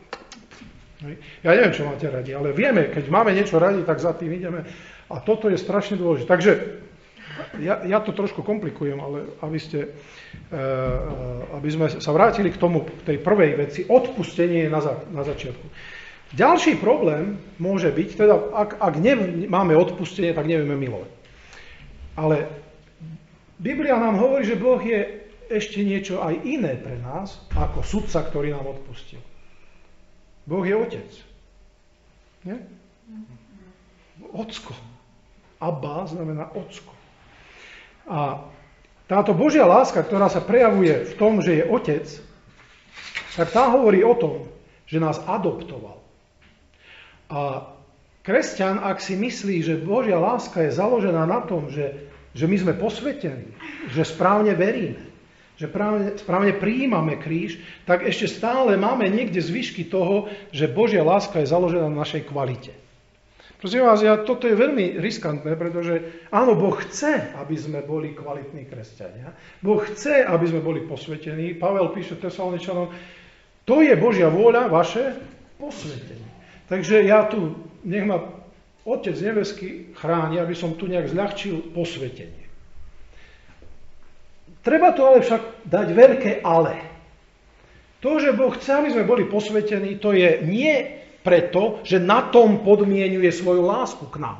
Ja neviem, čo máte radi, ale vieme, keď máme niečo radi, tak za tým ideme. A toto je strašne dôležité. Takže ja, ja to trošku komplikujem, ale aby, ste, e, aby sme sa vrátili k tomu, k tej prvej veci, odpustenie na, za, na začiatku. Ďalší problém môže byť, teda ak, ak nemáme odpustenie, tak nevieme milovať. Ale Biblia nám hovorí, že Boh je ešte niečo aj iné pre nás, ako sudca, ktorý nám odpustil. Boh je otec. Nie? Ocko. Abba znamená ocko. A táto Božia láska, ktorá sa prejavuje v tom, že je otec, tak tá hovorí o tom, že nás adoptoval. A kresťan, ak si myslí, že Božia láska je založená na tom, že, že my sme posvetení, že správne veríme, že právne, správne prijímame kríž, tak ešte stále máme niekde zvyšky toho, že Božia láska je založená na našej kvalite. Prosím vás, ja, toto je veľmi riskantné, pretože áno, Boh chce, aby sme boli kvalitní kresťania. Boh chce, aby sme boli posvetení. Pavel píše Tesaloničanom, to je Božia vôľa, vaše posvetenie. Takže ja tu, nech ma Otec nebeský chráni, aby som tu nejak zľahčil posvetenie. Treba tu ale však dať veľké ale. To, že Boh chce, aby sme boli posvetení, to je nie preto, že na tom podmienuje svoju lásku k nám.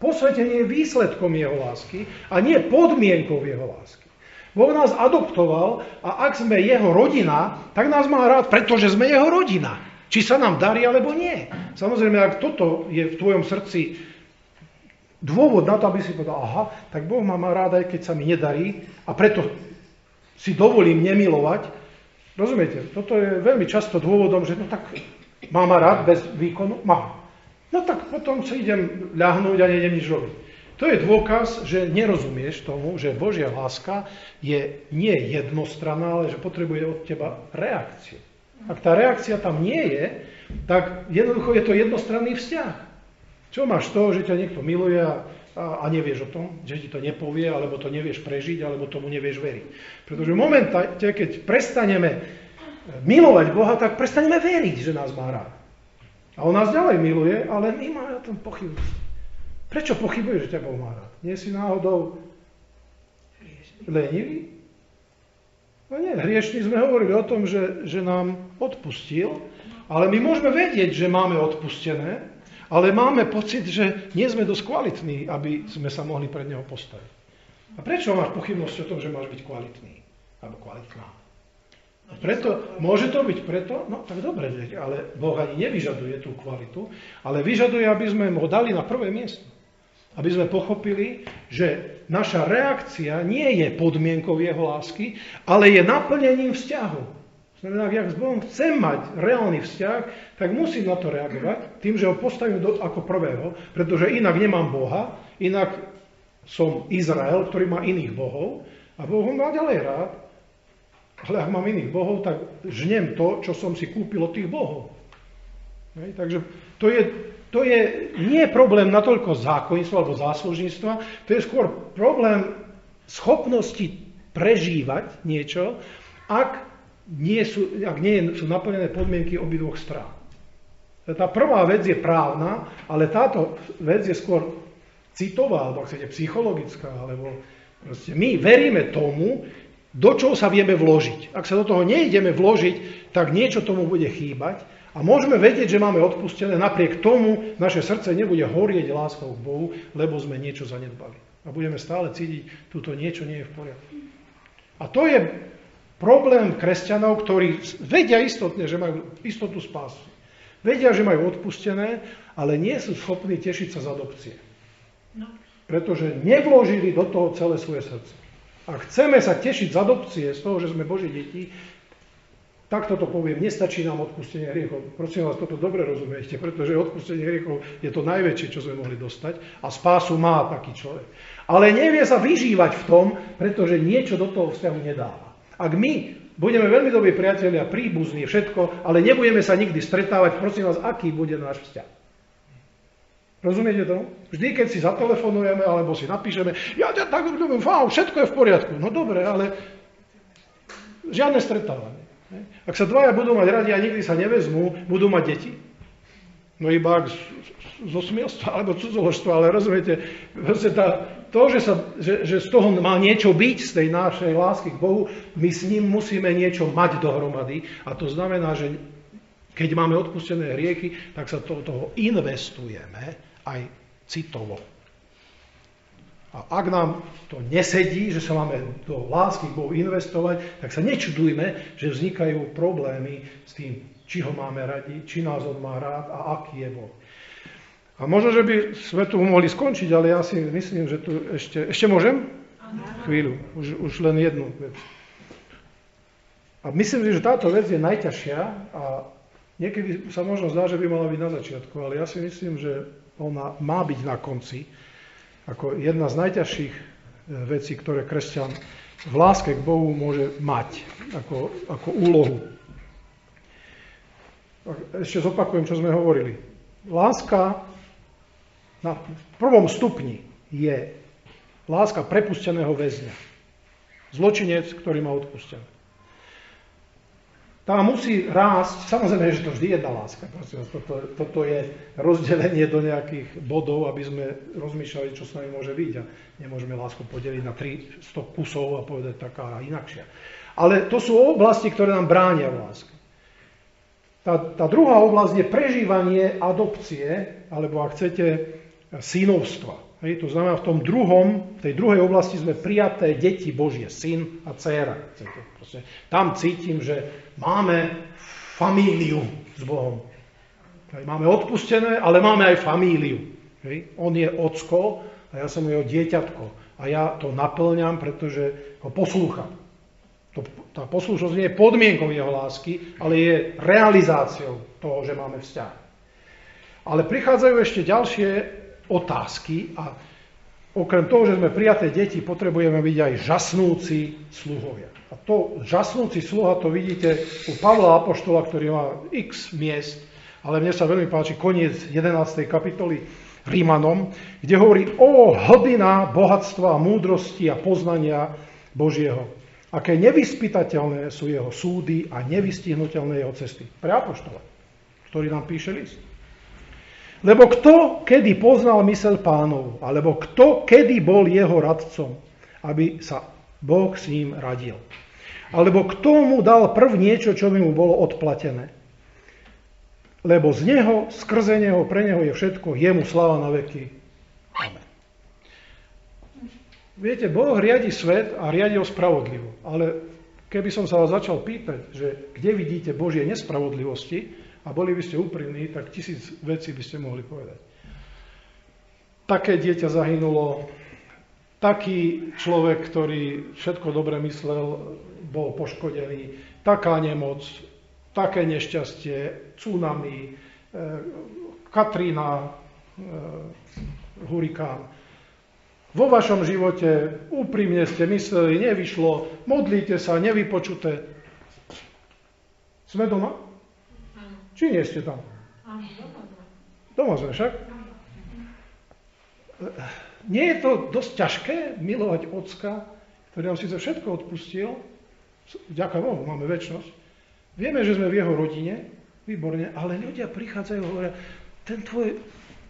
Posvetenie je výsledkom jeho lásky a nie podmienkou jeho lásky. Boh nás adoptoval a ak sme jeho rodina, tak nás má rád, pretože sme jeho rodina. Či sa nám darí, alebo nie. Samozrejme, ak toto je v tvojom srdci dôvod na to, aby si povedal, aha, tak Boh ma má rád, aj keď sa mi nedarí a preto si dovolím nemilovať. Rozumiete? Toto je veľmi často dôvodom, že no tak má ma rád bez výkonu? Má. No tak potom sa idem ľahnúť a nejdem nič robiť. To je dôkaz, že nerozumieš tomu, že Božia láska je nie jednostranná, ale že potrebuje od teba reakciu. Ak tá reakcia tam nie je, tak jednoducho je to jednostranný vzťah. Čo máš toho, že ťa niekto miluje a, a, a nevieš o tom, že ti to nepovie, alebo to nevieš prežiť, alebo tomu nevieš veriť. Pretože v momente, keď prestaneme milovať Boha, tak prestaneme veriť, že nás má rád. A on nás ďalej miluje, ale my máme o tom pochybnosti. Prečo pochybuješ, že ťa Boh má rád? Nie si náhodou lenivý? No nie, hriešni sme hovorili o tom, že, že nám odpustil, ale my môžeme vedieť, že máme odpustené, ale máme pocit, že nie sme dosť kvalitní, aby sme sa mohli pred neho postaviť. A prečo máš pochybnosť o tom, že máš byť kvalitný? Alebo kvalitná? A preto, môže to byť preto, no tak dobre, ale Boh ani nevyžaduje tú kvalitu, ale vyžaduje, aby sme ho dali na prvé miesto. Aby sme pochopili, že naša reakcia nie je podmienkou jeho lásky, ale je naplnením vzťahu. Znamená, ak s Bohom chcem mať reálny vzťah, tak musím na to reagovať tým, že ho postavím do, ako prvého, pretože inak nemám Boha, inak som Izrael, ktorý má iných bohov a Boh ho má ďalej rád. Ale ak mám iných bohov, tak žnem to, čo som si kúpil od tých bohov. Hej, takže to je, to je nie problém natoľko zákonnictva alebo záslužníctva, to je skôr problém schopnosti prežívať niečo, ak nie sú, ak nie sú naplnené podmienky obidvoch strán. Tá prvá vec je právna, ale táto vec je skôr citová, alebo ak chcete psychologická, alebo proste my veríme tomu, do čoho sa vieme vložiť. Ak sa do toho nejdeme vložiť, tak niečo tomu bude chýbať a môžeme vedieť, že máme odpustené, napriek tomu naše srdce nebude horieť láskou k Bohu, lebo sme niečo zanedbali. A budeme stále cítiť, túto niečo nie je v poriadku. A to je Problém kresťanov, ktorí vedia istotne, že majú istotu spásy. Vedia, že majú odpustené, ale nie sú schopní tešiť sa z adopcie. No. Pretože nevložili do toho celé svoje srdce. A chceme sa tešiť z adopcie, z toho, že sme Boží deti, tak toto poviem, nestačí nám odpustenie hriechov. Prosím vás, toto dobre rozumiete, pretože odpustenie hriechov je to najväčšie, čo sme mohli dostať a spásu má taký človek. Ale nevie sa vyžívať v tom, pretože niečo do toho vzťahu nedáva. Ak my budeme veľmi dobrí priatelia, príbuzní, všetko, ale nebudeme sa nikdy stretávať, prosím vás, aký bude náš vzťah? Rozumiete to? Vždy, keď si zatelefonujeme alebo si napíšeme, ja ťa tak ľúbim, všetko je v poriadku. No dobre, ale žiadne stretávanie. Ak sa dvaja budú mať radi a nikdy sa nevezmú, budú mať deti. No iba ak zo smielstva alebo cudzoložstva, ale rozumiete, tá, to, že, sa, že, že z toho má niečo byť, z tej našej lásky k Bohu, my s ním musíme niečo mať dohromady. A to znamená, že keď máme odpustené hriechy, tak sa do toho investujeme aj citovo. A ak nám to nesedí, že sa máme do lásky k Bohu investovať, tak sa nečudujme, že vznikajú problémy s tým, či ho máme radi, či nás on má rád a aký je Boh. A možno, že by sme tu mohli skončiť, ale ja si myslím, že tu ešte... Ešte môžem? Chvíľu. Už, už len jednu vec. A myslím si, že táto vec je najťažšia a niekedy sa možno zdá, že by mala byť na začiatku, ale ja si myslím, že ona má byť na konci ako jedna z najťažších e, vecí, ktoré kresťan v láske k Bohu môže mať ako, ako úlohu. Ešte zopakujem, čo sme hovorili. Láska na prvom stupni je láska prepusteného väzňa. Zločinec, ktorý má odpustené. Tá musí rásť, samozrejme, že to vždy je jedna láska. Toto, toto je rozdelenie do nejakých bodov, aby sme rozmýšľali, čo s nami môže byť. A nemôžeme lásku podeliť na 300 kusov a povedať taká inakšia. Ale to sú oblasti, ktoré nám bránia v láske. Tá, tá druhá oblasť je prežívanie adopcie, alebo ak chcete, synovstva. Hej, to znamená, v tom druhom, v tej druhej oblasti sme prijaté deti Božie, syn a dcéra. Proste, tam cítim, že máme famíliu s Bohom. Hej, máme odpustené, ale máme aj famíliu. Hej, on je ocko a ja som jeho dieťatko. A ja to naplňam, pretože ho poslúcham. To, tá poslušnosť nie je podmienkou jeho lásky, ale je realizáciou toho, že máme vzťah. Ale prichádzajú ešte ďalšie otázky a okrem toho, že sme prijaté deti, potrebujeme byť aj žasnúci sluhovia. A to žasnúci sluha to vidíte u Pavla Apoštola, ktorý má x miest, ale mne sa veľmi páči koniec 11. kapitoly Rímanom, kde hovorí o hlbina bohatstva múdrosti a poznania Božieho. Aké nevyspytateľné sú jeho súdy a nevystihnutelné jeho cesty. Pre Apoštola, ktorý nám píše list. Lebo kto kedy poznal mysel pánov, alebo kto kedy bol jeho radcom, aby sa Boh s ním radil. Alebo kto mu dal prv niečo, čo by mu bolo odplatené. Lebo z neho, skrze neho, pre neho je všetko, jemu sláva na veky. Amen. Viete, Boh riadi svet a riadi ho spravodlivo. Ale keby som sa vás začal pýtať, že kde vidíte Božie nespravodlivosti, a boli by ste úprimní, tak tisíc vecí by ste mohli povedať. také dieťa zahynulo, taký človek, ktorý všetko dobre myslel, bol poškodený, taká nemoc, také nešťastie, tsunami, e, Katrina, e, hurikán. Vo vašom živote úprimne ste mysleli, nevyšlo, modlíte sa, nevypočuté. Sme doma? Či nie ste tam? Doma sme však. Nie je to dosť ťažké milovať ocka, ktorý nám síce všetko odpustil, vďaka Bohu, máme väčšnosť. Vieme, že sme v jeho rodine, výborne, ale ľudia prichádzajú a hovoria, ten tvoj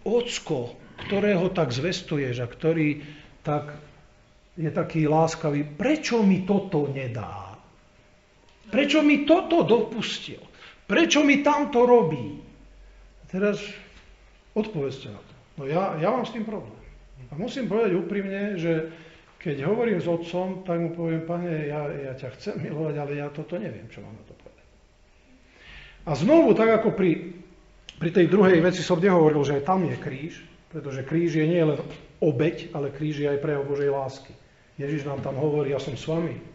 ocko, ktorého tak zvestuješ a ktorý tak je taký láskavý, prečo mi toto nedá? Prečo mi toto dopustil? Prečo mi tamto robí? A teraz odpovedzte na to. No ja, ja mám s tým problém. A musím povedať úprimne, že keď hovorím s otcom, tak mu poviem, pane, ja, ja ťa chcem milovať, ale ja toto neviem, čo mám na to povedať. A znovu, tak ako pri, pri tej druhej veci som nehovoril, že aj tam je kríž, pretože kríž je nie len obeď, ale kríž je aj prejav Božej lásky. Ježiš nám tam hovorí, ja som s vami.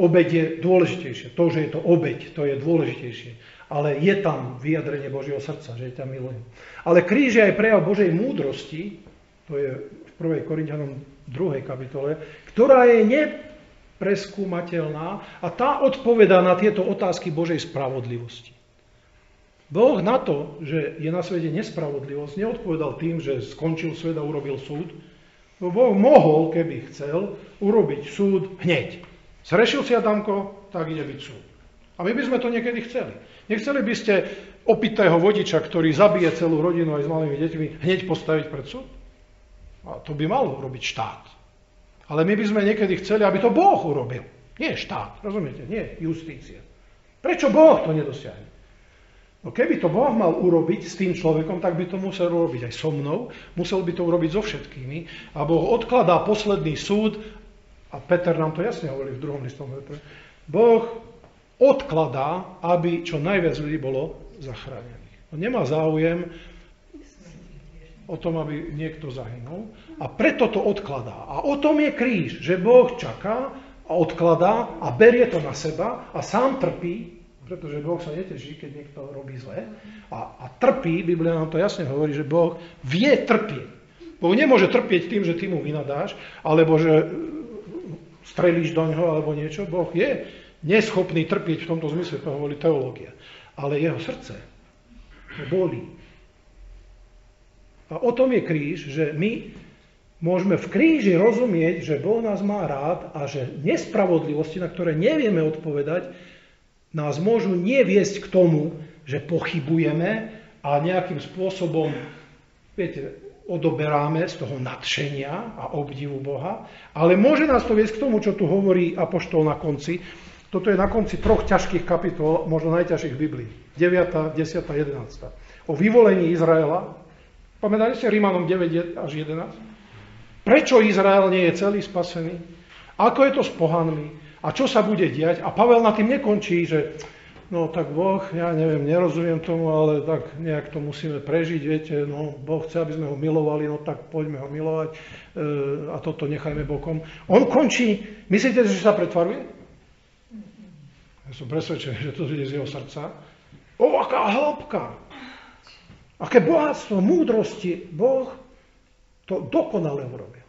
Obeď je dôležitejšie. To, že je to obeď, to je dôležitejšie. Ale je tam vyjadrenie Božieho srdca, že ťa milujem. Ale kríž je aj prejav Božej múdrosti, to je v 1. Korintianom 2. kapitole, ktorá je nepreskúmateľná a tá odpovedá na tieto otázky Božej spravodlivosti. Boh na to, že je na svete nespravodlivosť, neodpovedal tým, že skončil svet a urobil súd. Boh mohol, keby chcel, urobiť súd hneď. Zrešil si Adamko, tak ide byť súd. A my by sme to niekedy chceli. Nechceli by ste opitého vodiča, ktorý zabije celú rodinu aj s malými deťmi, hneď postaviť pred súd? A to by malo urobiť štát. Ale my by sme niekedy chceli, aby to Boh urobil. Nie štát, rozumiete? Nie justícia. Prečo Boh to nedosiahne? No keby to Boh mal urobiť s tým človekom, tak by to musel urobiť aj so mnou, musel by to urobiť so všetkými. A Boh odkladá posledný súd, a Peter nám to jasne hovorí v druhom listom Petre, Boh odkladá, aby čo najviac ľudí bolo zachránených. On nemá záujem o tom, aby niekto zahynul a preto to odkladá. A o tom je kríž, že Boh čaká a odkladá a berie to na seba a sám trpí pretože Boh sa neteší, keď niekto robí zle. A, a trpí, Biblia nám to jasne hovorí, že Boh vie trpieť. Boh nemôže trpieť tým, že ty mu vynadáš, alebo že strelíš do ňoho, alebo niečo. Boh je neschopný trpieť v tomto zmysle, to hovorí teológia. Ale jeho srdce bolí. A o tom je kríž, že my môžeme v kríži rozumieť, že Boh nás má rád a že nespravodlivosti, na ktoré nevieme odpovedať, nás môžu neviesť k tomu, že pochybujeme a nejakým spôsobom, viete, odoberáme z toho nadšenia a obdivu Boha, ale môže nás to viesť k tomu, čo tu hovorí Apoštol na konci. Toto je na konci troch ťažkých kapitol, možno najťažších v Biblii. 9., 10., 11. O vyvolení Izraela. Pamätáte si Rímanom 9 až 11? Prečo Izrael nie je celý spasený? Ako je to s pohanmi? A čo sa bude diať? A Pavel na tým nekončí, že no tak Boh, ja neviem, nerozumiem tomu, ale tak nejak to musíme prežiť, viete, no Boh chce, aby sme ho milovali, no tak poďme ho milovať e, a toto nechajme bokom. On končí, myslíte, že sa pretvaruje? Ja som presvedčený, že to ide z jeho srdca. O, aká hĺbka! Aké bohatstvo, múdrosti. Boh to dokonale urobil.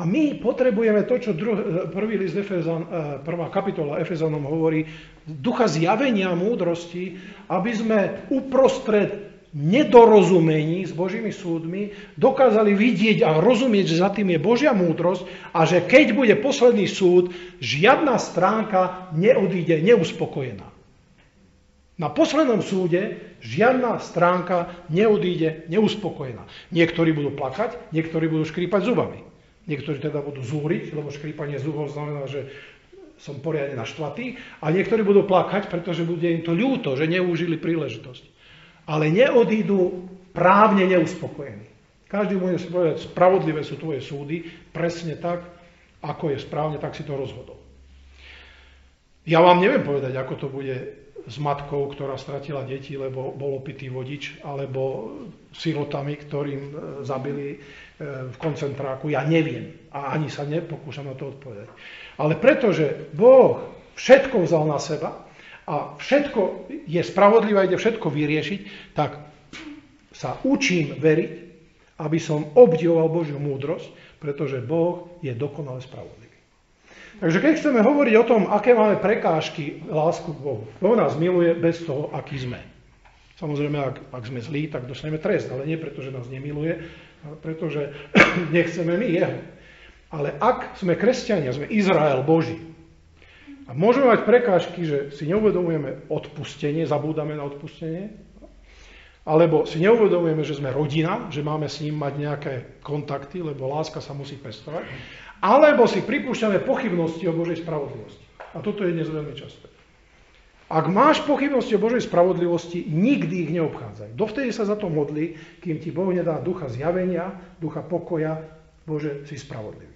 A my potrebujeme to, čo druh, prvý list Efezan, eh, prvá kapitola Efezanom hovorí, ducha zjavenia múdrosti, aby sme uprostred nedorozumení s Božími súdmi dokázali vidieť a rozumieť, že za tým je Božia múdrosť a že keď bude posledný súd, žiadna stránka neodíde neuspokojená. Na poslednom súde žiadna stránka neodíde neuspokojená. Niektorí budú plakať, niektorí budú škrípať zubami. Niektorí teda budú zúriť, lebo škrípanie zubov znamená, že som poriadne naštvatý. A niektorí budú plakať, pretože bude im to ľúto, že neúžili príležitosť. Ale neodídu právne neuspokojení. Každý môže si povedať, spravodlivé sú tvoje súdy, presne tak, ako je správne, tak si to rozhodol. Ja vám neviem povedať, ako to bude s matkou, ktorá stratila deti, lebo bol opitý vodič, alebo sirotami, ktorým e, zabili e, v koncentráku. Ja neviem a ani sa nepokúšam na to odpovedať. Ale pretože Boh všetko vzal na seba a všetko je spravodlivé, ide všetko vyriešiť, tak sa učím veriť, aby som obdivoval Božiu múdrosť, pretože Boh je dokonale spravodlivý. Takže keď chceme hovoriť o tom, aké máme prekážky lásku k Bohu, Boh nás miluje bez toho, aký sme. Samozrejme, ak, ak sme zlí, tak dostaneme trest, ale nie preto, že nás nemiluje, ale preto, že nechceme my jeho. Ale ak sme kresťania, sme Izrael Boží, a môžeme mať prekážky, že si neuvedomujeme odpustenie, zabúdame na odpustenie, alebo si neuvedomujeme, že sme rodina, že máme s ním mať nejaké kontakty, lebo láska sa musí pestovať, alebo si pripúšťame pochybnosti o Božej spravodlivosti. A toto je dnes veľmi časté. Ak máš pochybnosti o Božej spravodlivosti, nikdy ich neobchádzaj. Dovtedy sa za to modli, kým ti Boh nedá ducha zjavenia, ducha pokoja, Bože, si spravodlivý.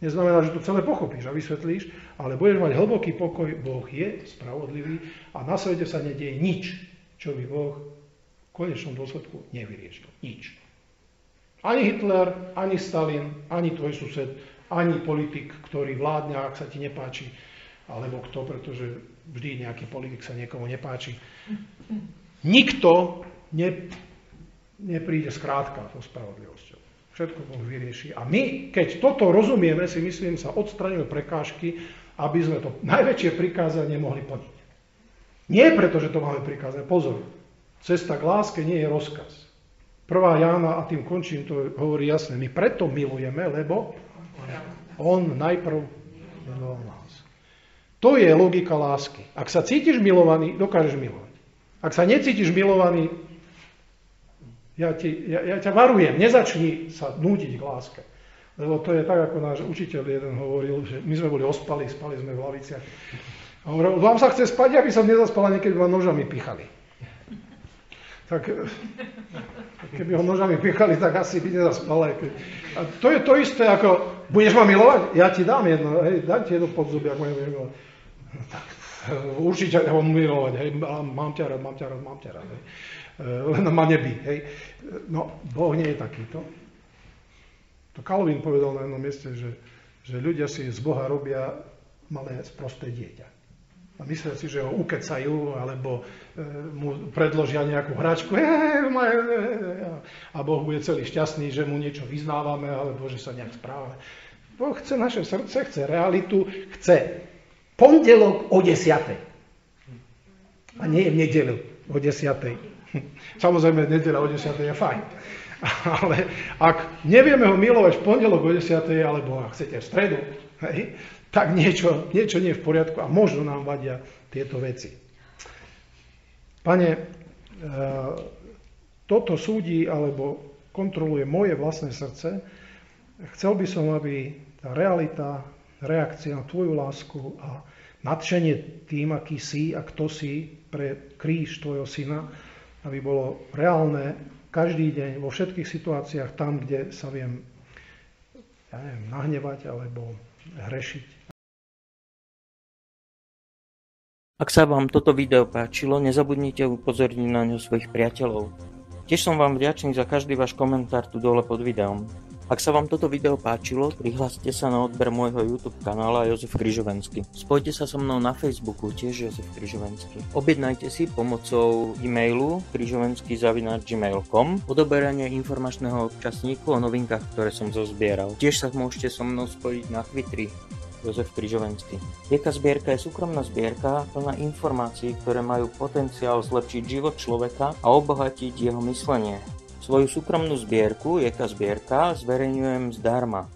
Neznamená, že to celé pochopíš a vysvetlíš, ale budeš mať hlboký pokoj, Boh je spravodlivý a na svete sa nedieje nič, čo by Boh v konečnom dôsledku nevyriešil. Nič. Ani Hitler, ani Stalin, ani tvoj sused, ani politik, ktorý vládne, ak sa ti nepáči, alebo kto, pretože vždy nejaký politik sa niekomu nepáči. Nikto ne, nepríde skrátka so spravodlivosťou. Všetko Boh vyrieši. A my, keď toto rozumieme, si myslím, sa odstraňujú prekážky, aby sme to najväčšie prikázanie mohli plniť. Nie preto, že to máme prikázať. Pozor, cesta k láske nie je rozkaz. Prvá Jána, a tým končím, to hovorí jasne, my preto milujeme, lebo on najprv miloval nás. To je logika lásky. Ak sa cítiš milovaný, dokážeš milovať. Ak sa necítiš milovaný, ja, ti, ja, ja ťa varujem, nezačni sa nútiť k láske. Lebo to je tak, ako náš učiteľ jeden hovoril, že my sme boli ospali, spali sme v laviciach. Hovoril, vám sa chce spať, aby som nezaspala, niekedy vám nožami pichali. Tak keby ho nožami pichali, tak asi by nezaspal. A to je to isté, ako budeš ma milovať? Ja ti dám jedno, hej, dám ti jedno podzuby, ak ma nebudeš milovať. No, tak určite ho milovať, hej, mám ťa rád, mám ťa rád, mám ťa rád, hej. Len ma nebí, hej. No, Boh nie je takýto. To Calvin povedal na jednom mieste, že, že ľudia si z Boha robia malé sprosté dieťa myslia si, že ho ukecajú, alebo e, mu predložia nejakú hračku a Boh bude celý šťastný, že mu niečo vyznávame, alebo že sa nejak správame. Boh chce naše srdce, chce realitu, chce pondelok o desiatej. A nie v nedelu o desiatej. Samozrejme, nedela o desiatej je fajn. Ale ak nevieme ho milovať v pondelok o desiatej, alebo ak chcete v stredu, hej, tak niečo, niečo nie je v poriadku a možno nám vadia tieto veci. Pane, e, toto súdi alebo kontroluje moje vlastné srdce. Chcel by som, aby tá realita, reakcia na Tvoju lásku a nadšenie tým, aký si a kto si pre kríž Tvojho syna, aby bolo reálne každý deň, vo všetkých situáciách, tam, kde sa viem ja neviem, nahnevať alebo hrešiť. Ak sa vám toto video páčilo, nezabudnite upozorniť na ňo svojich priateľov. Tiež som vám vďačný za každý váš komentár tu dole pod videom. Ak sa vám toto video páčilo, prihláste sa na odber môjho YouTube kanála Jozef Kryžovenský. Spojte sa so mnou na Facebooku, tiež Jozef Kryžovenský. Objednajte si pomocou e-mailu kryžovenský.gmail.com odoberanie informačného občasníku o novinkách, ktoré som zozbieral. Tiež sa môžete so mnou spojiť na Twitteri Jozef Križovenský. Rieka zbierka je súkromná zbierka plná informácií, ktoré majú potenciál zlepšiť život človeka a obohatiť jeho myslenie. Svoju súkromnú zbierku Jeka zbierka zverejňujem zdarma.